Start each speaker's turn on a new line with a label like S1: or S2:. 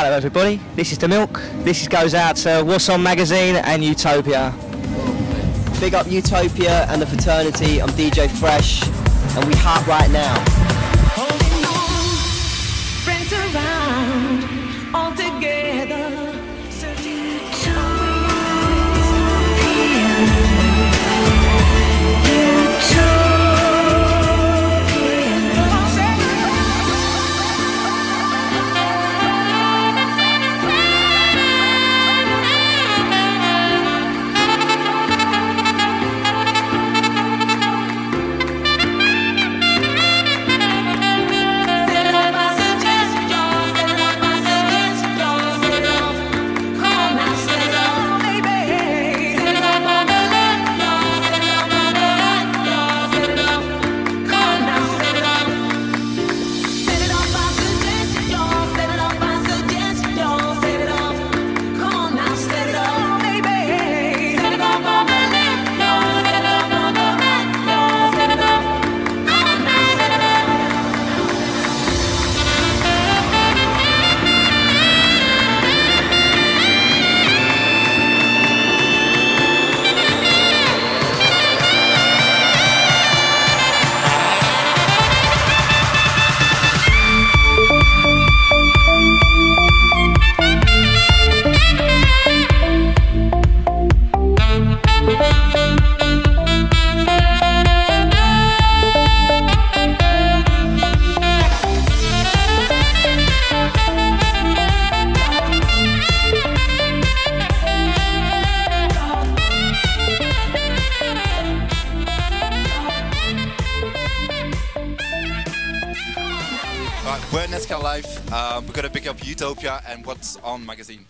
S1: Hello everybody, this is The Milk, this goes out to What's On Magazine and Eutopia.
S2: Big up Eutopia and the fraternity, I'm DJ Fresh and we hot right now.
S3: Right,
S4: we're Nesca Live. Uh, we're going to pick up Eutopia and what's on magazine.